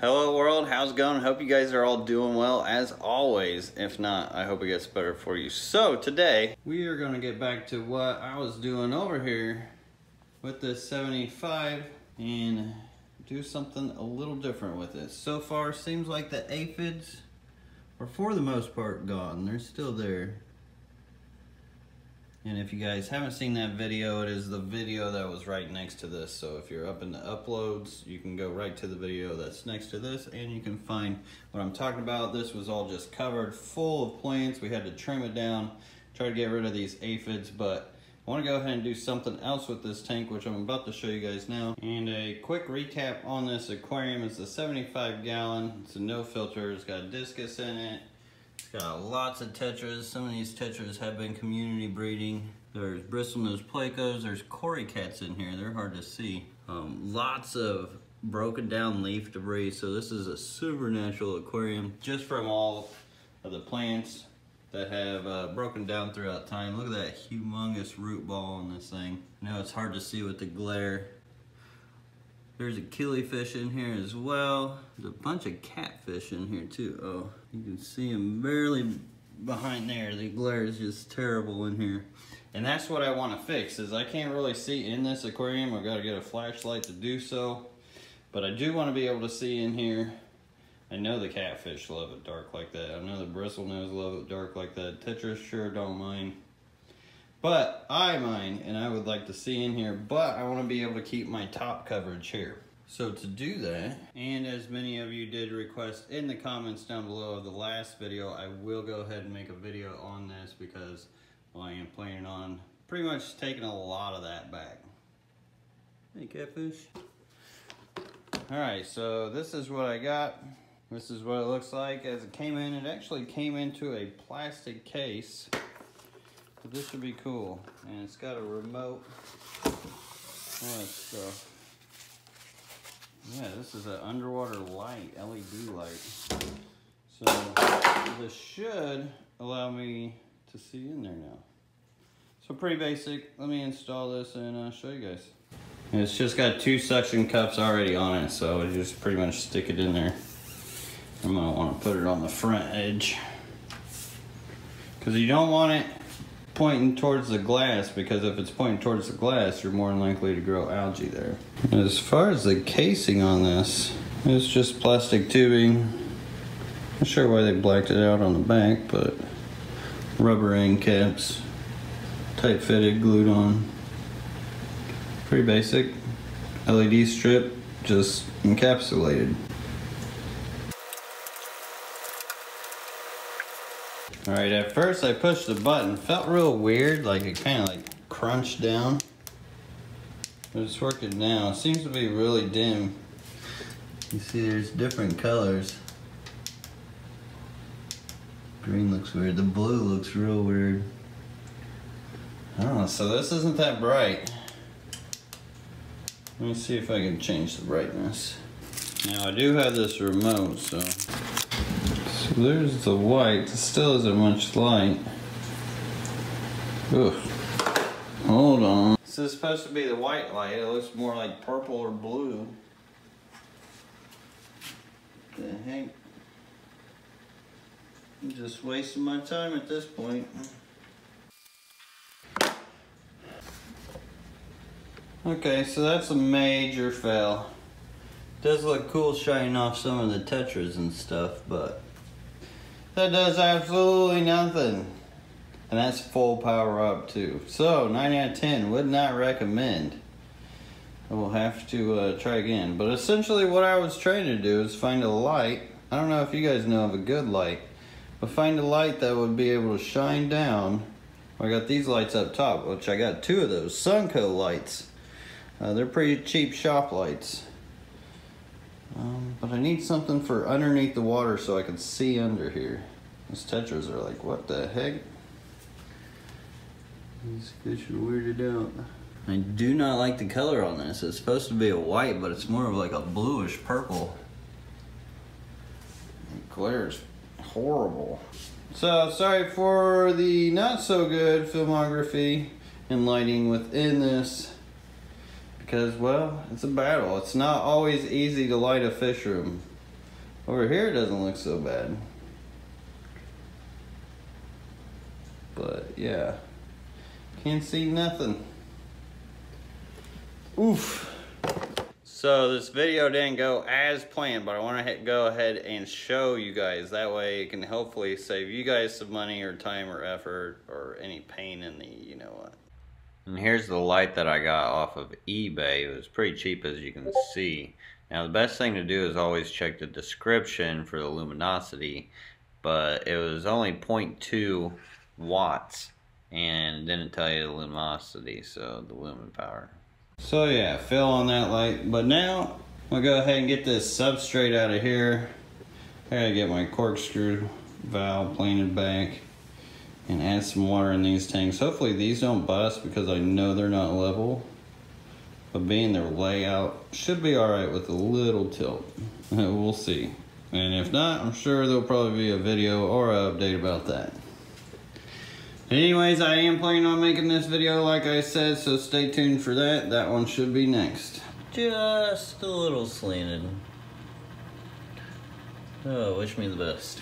Hello world, how's it going? Hope you guys are all doing well as always. If not, I hope it gets better for you. So today, we are gonna get back to what I was doing over here with this 75 and do something a little different with it. So far, seems like the aphids are for the most part gone. They're still there. And if you guys haven't seen that video, it is the video that was right next to this. So if you're up in the uploads, you can go right to the video that's next to this and you can find what I'm talking about. This was all just covered full of plants. We had to trim it down, try to get rid of these aphids, but I wanna go ahead and do something else with this tank, which I'm about to show you guys now. And a quick recap on this aquarium. It's a 75 gallon, it's a no filter, it's got discus in it. It's got lots of tetras. Some of these tetras have been community breeding. There's bristlenose plecos. There's corycats in here. They're hard to see. Um, lots of broken down leaf debris. So this is a supernatural aquarium just from all of the plants that have uh, broken down throughout time. Look at that humongous root ball on this thing. I know it's hard to see with the glare. There's a killifish in here as well. There's a bunch of catfish in here too. Oh, you can see them barely behind there. The glare is just terrible in here. And that's what I want to fix is I can't really see in this aquarium. I've got to get a flashlight to do so. But I do want to be able to see in here. I know the catfish love it dark like that. I know the bristlenose love it dark like that. Tetras sure don't mind. But I mind, and I would like to see in here, but I want to be able to keep my top coverage here. So to do that, and as many of you did request in the comments down below of the last video, I will go ahead and make a video on this because well, I am planning on pretty much taking a lot of that back. Hey catfish. Alright, so this is what I got. This is what it looks like as it came in. It actually came into a plastic case. But this should be cool. And it's got a remote. Yeah, this is an underwater light, LED light. So this should allow me to see in there now. So pretty basic. Let me install this and uh, show you guys. It's just got two suction cups already on it, so I just pretty much stick it in there. I'm gonna wanna put it on the front edge. Cause you don't want it pointing towards the glass because if it's pointing towards the glass, you're more likely to grow algae there. As far as the casing on this, it's just plastic tubing. Not sure why they blacked it out on the back, but rubber end caps, tight fitted, glued on. Pretty basic. LED strip, just encapsulated. All right, at first I pushed the button. Felt real weird, like it kind of like crunched down. But it's working now. It seems to be really dim. You see there's different colors. Green looks weird. The blue looks real weird. Oh, so this isn't that bright. Let me see if I can change the brightness. Now I do have this remote, so so there's the white. It still isn't much light. Ugh. Hold on. This is supposed to be the white light. It looks more like purple or blue. The heck? I'm just wasting my time at this point. Okay, so that's a major fail. Does look cool shining off some of the tetras and stuff, but that does absolutely nothing. And that's full power up too. So 9 out of 10, would not recommend. I will have to uh, try again. But essentially what I was trying to do is find a light. I don't know if you guys know of a good light. But find a light that would be able to shine down. I got these lights up top, which I got two of those. Sunco lights. Uh, they're pretty cheap shop lights. Um, but I need something for underneath the water so I can see under here. These tetras are like, what the heck? These fish are weirded out. I do not like the color on this. It's supposed to be a white, but it's more of like a bluish purple. The glare's horrible. So, sorry for the not so good filmography and lighting within this because, well, it's a battle. It's not always easy to light a fish room. Over here it doesn't look so bad. But yeah, can't see nothing. Oof. So this video didn't go as planned, but I want to go ahead and show you guys. That way it can hopefully save you guys some money or time or effort or any pain in the, you know what. And here's the light that I got off of eBay. It was pretty cheap as you can see. Now the best thing to do is always check the description for the luminosity, but it was only 0.2 watts and didn't tell you the luminosity, so the lumen power. So yeah, fill on that light. But now, I'm gonna go ahead and get this substrate out of here. I gotta get my corkscrew valve plated back and add some water in these tanks. Hopefully these don't bust because I know they're not level. But being their layout should be all right with a little tilt. we'll see. And if not, I'm sure there'll probably be a video or an update about that. Anyways, I am planning on making this video like I said, so stay tuned for that. That one should be next. Just a little slanted. Oh, wish me the best.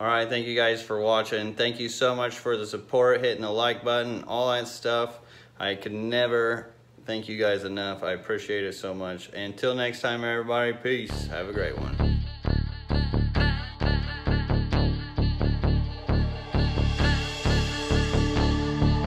All right, thank you guys for watching. Thank you so much for the support, hitting the like button, all that stuff. I could never thank you guys enough. I appreciate it so much. Until next time, everybody, peace. Have a great one.